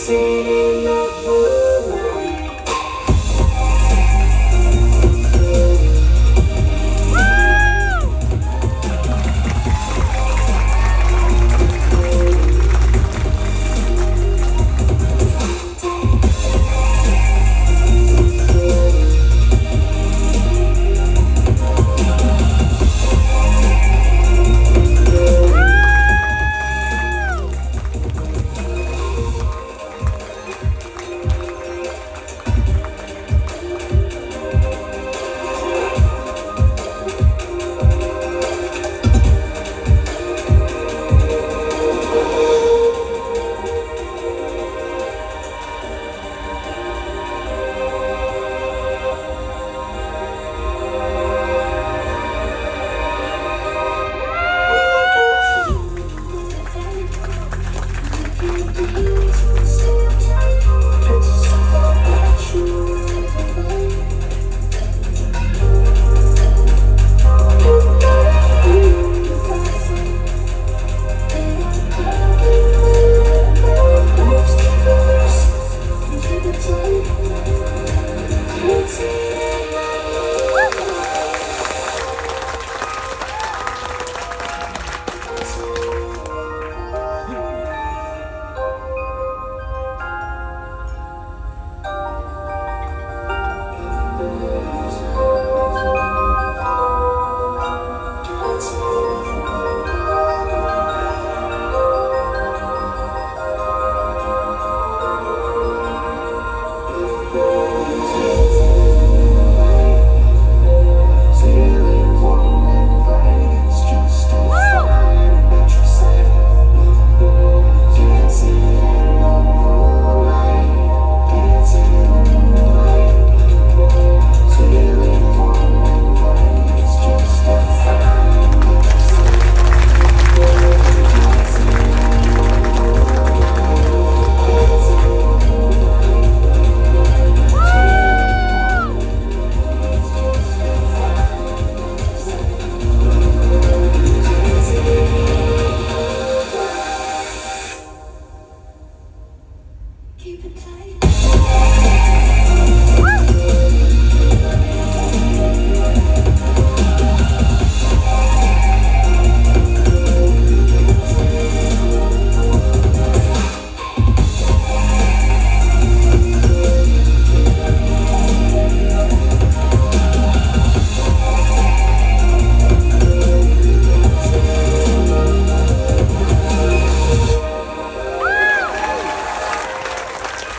See.